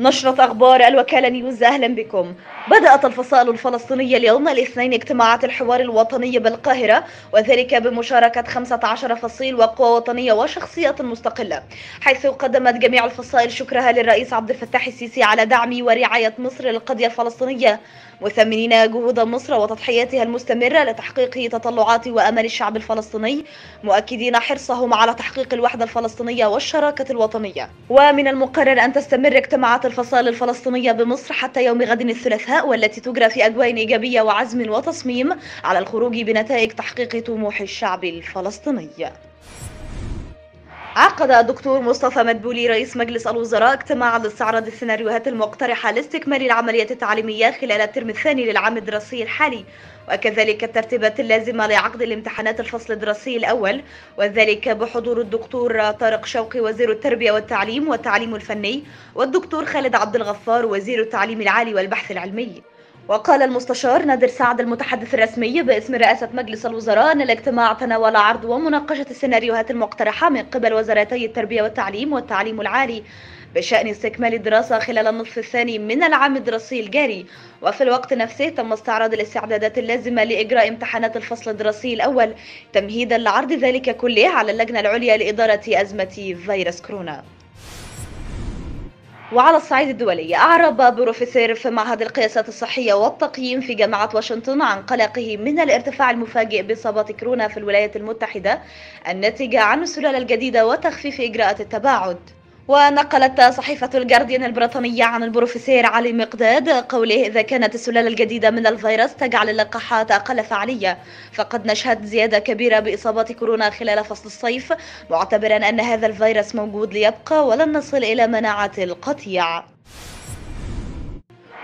نشرة أخبار الوكالة نيوز أهلا بكم. بدأت الفصائل الفلسطينية اليوم الاثنين اجتماعات الحوار الوطني بالقاهرة وذلك بمشاركة 15 فصيل وقوى وطنية وشخصيات مستقلة حيث قدمت جميع الفصائل شكرها للرئيس عبد الفتاح السيسي على دعم ورعاية مصر للقضية الفلسطينية. مثمنين جهود مصر وتضحياتها المستمرة لتحقيق تطلعات وأمل الشعب الفلسطيني مؤكدين حرصهم على تحقيق الوحدة الفلسطينية والشراكة الوطنية. ومن المقرر أن تستمر اجتماعات الفصائل الفلسطينية بمصر حتى يوم غد الثلاثاء والتي تجرى في أجواء إيجابية وعزم وتصميم على الخروج بنتائج تحقيق طموح الشعب الفلسطيني. عقد الدكتور مصطفى مدبولي رئيس مجلس الوزراء اجتماعا لاستعراض السيناريوهات المقترحة لاستكمال العملية التعليمية خلال الترم الثاني للعام الدراسي الحالي. وكذلك الترتيبات اللازمة لعقد الامتحانات الفصل الدراسي الأول وذلك بحضور الدكتور طارق شوقي وزير التربية والتعليم والتعليم الفني والدكتور خالد عبد الغفار وزير التعليم العالي والبحث العلمي. وقال المستشار نادر سعد المتحدث الرسمي باسم رئاسة مجلس الوزراء أن الاجتماع تناول عرض ومناقشة السيناريوهات المقترحة من قبل وزارتي التربية والتعليم والتعليم العالي بشأن استكمال الدراسة خلال النصف الثاني من العام الدراسي الجاري. وفي الوقت نفسه تم استعراض الاستعدادات اللازمة لإجراء امتحانات الفصل الدراسي الأول تمهيدا لعرض ذلك كله على اللجنة العليا لإدارة أزمة فيروس كورونا. وعلى الصعيد الدولي أعرب بروفيسور في معهد القياسات الصحية والتقييم في جامعة واشنطن عن قلقه من الارتفاع المفاجئ بإصابات كورونا في الولايات المتحدة الناتجة عن السلالة الجديدة وتخفيف إجراءات التباعد. ونقلت صحيفة الجارديان البريطانية عن البروفيسور علي مقداد قوله إذا كانت السلالة الجديدة من الفيروس تجعل اللقاحات أقل فعالية فقد نشهد زيادة كبيرة بإصابات كورونا خلال فصل الصيف معتبرا أن هذا الفيروس موجود ليبقى ولن نصل إلى مناعة القطيع.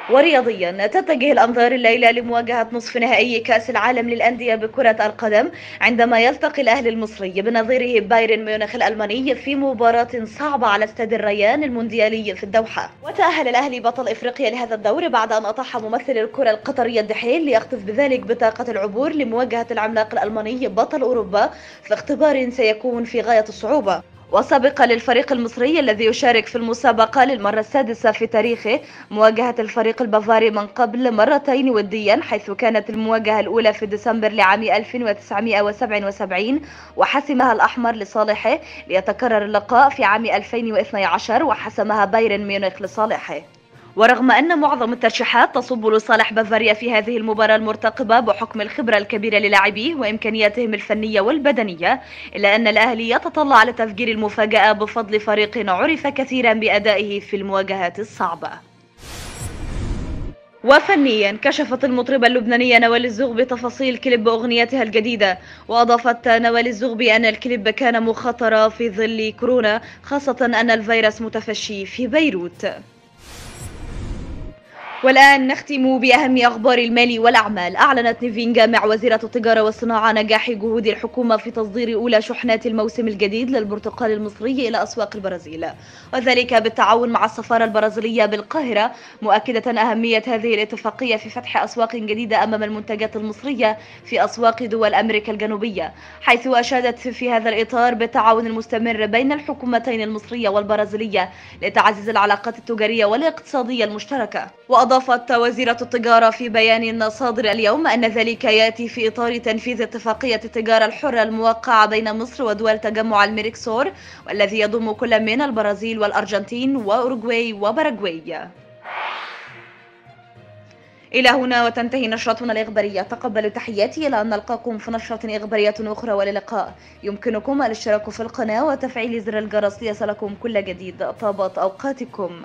ورياضيا. تتجه الأنظار الليلة لمواجهة نصف نهائي كأس العالم للأندية بكرة القدم عندما يلتقي الأهلي المصري بنظيره بايرن ميونخ الألماني في مباراة صعبة على استاد الريان المونديالي في الدوحة. وتأهل الأهلي بطل إفريقيا لهذا الدور بعد أن أطاح ممثل الكرة القطرية الدحيل ليقطف بذلك بطاقة العبور لمواجهة العملاق الألماني بطل أوروبا في اختبار سيكون في غاية الصعوبة. وسابقا للفريق المصري الذي يشارك في المسابقة للمرة السادسة في تاريخه مواجهة الفريق البافاري من قبل مرتين وديا حيث كانت المواجهة الأولى في ديسمبر لعام 1977 وحسمها الأحمر لصالحه ليتكرر اللقاء في عام 2012 وحسمها بايرن ميونخ لصالحه. ورغم أن معظم الترشيحات تصب لصالح بافاريا في هذه المباراة المرتقبة بحكم الخبرة الكبيرة للاعبيه وإمكانياتهم الفنية والبدنية إلا أن الأهلي يتطلع لتفجير المفاجأة بفضل فريق عرف كثيرا بأدائه في المواجهات الصعبة. وفنيا كشفت المطربة اللبنانية نوال الزغبي تفاصيل كليب أغنيتها الجديدة وأضافت نوال الزغبي أن الكليب كان مخاطرة في ظل كورونا خاصة أن الفيروس متفشي في بيروت. والآن نختم بأهم أخبار المال والأعمال. أعلنت نيفين جامع وزيرة التجارة والصناعة نجاح جهود الحكومة في تصدير أولى شحنات الموسم الجديد للبرتقال المصري إلى أسواق البرازيل. وذلك بالتعاون مع السفارة البرازيلية بالقاهرة مؤكدة أهمية هذه الاتفاقية في فتح أسواق جديدة أمام المنتجات المصرية في أسواق دول أمريكا الجنوبية حيث أشادت في هذا الإطار بالتعاون المستمر بين الحكومتين المصرية والبرازيلية لتعزيز العلاقات التجارية والاقتصادية المشتركة. وأضافت وزيرة التجارة في بيان صادر اليوم أن ذلك يأتي في إطار تنفيذ اتفاقية التجارة الحرة الموقعة بين مصر ودول تجمع الميركسور والذي يضم كل من البرازيل والأرجنتين وأوروغواي وباراغواي. إلى هنا وتنتهي نشرتنا الإخبارية. تقبلوا تحياتي. إلى أن نلقاكم في نشرة إخبارية أخرى وللقاء. يمكنكم الاشتراك في القناة وتفعيل زر الجرس ليصلكم كل جديد. طابت أوقاتكم.